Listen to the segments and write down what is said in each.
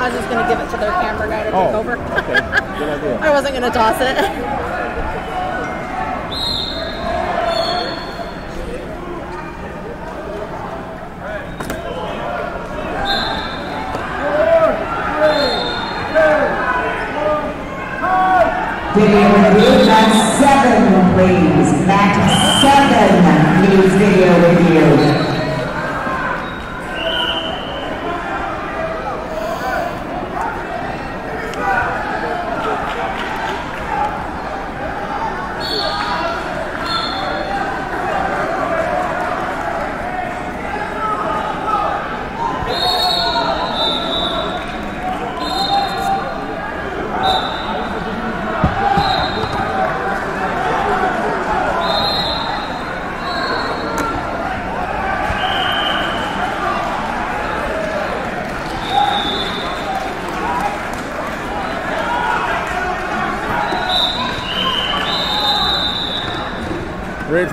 I was just gonna give it to their camera guy to take Oh, over. okay. Good idea. I wasn't gonna toss it.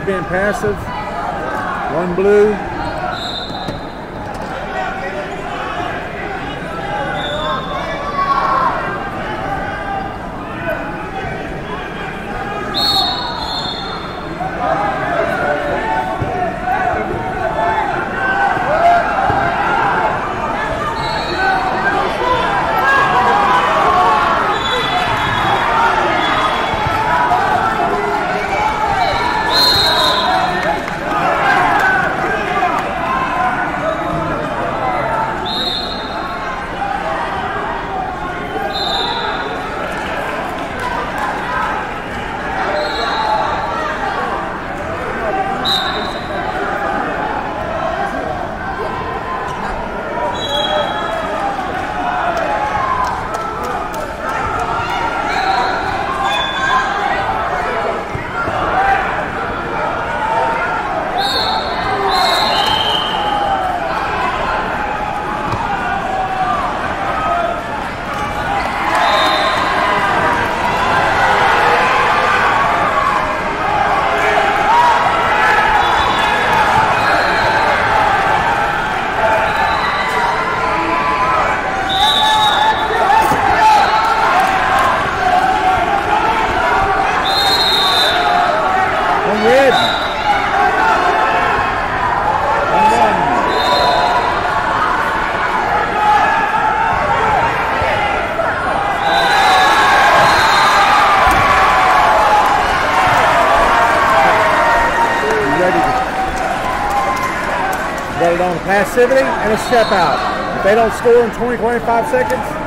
Being passive. One blue. One red. One one. You ready to on passivity and a step out. If they don't score in 20, 25 seconds,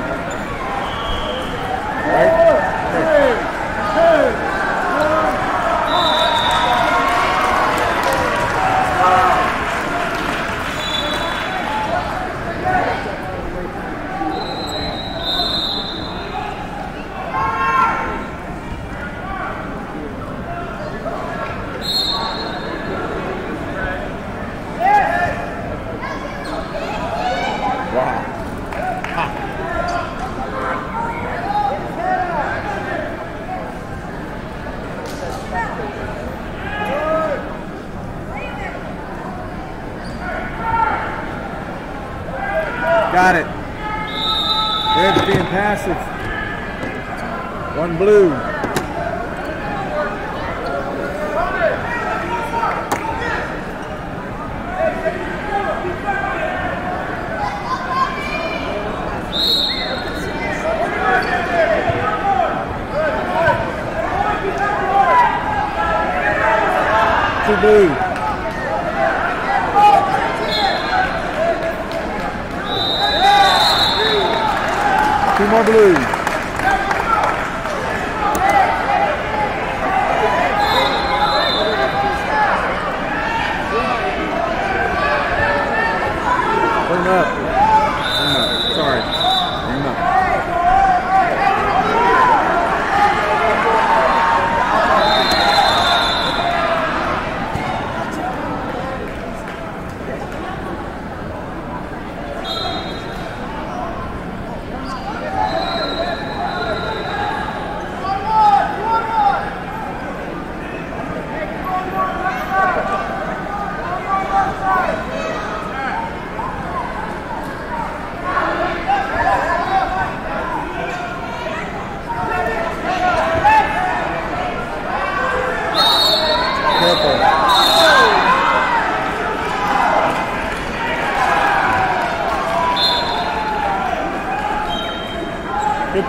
Got it. Red's being passive. One blue. Two blue.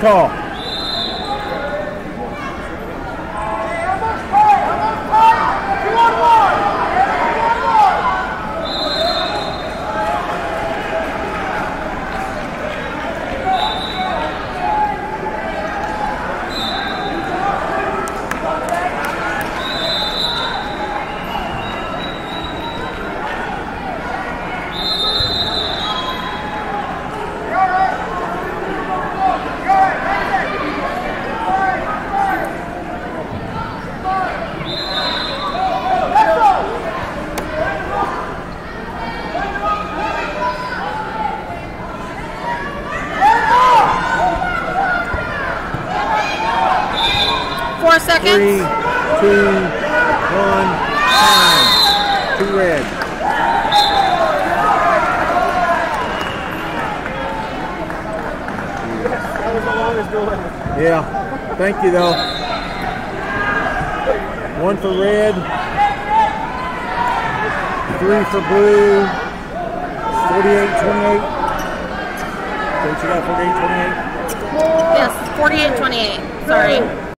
Good Four Three, seconds. two, one, time. Two red. Yeah. Thank you though. One for red. Three for blue. 48 28. Don't you got 48 28? Yes, 48 28. Sorry.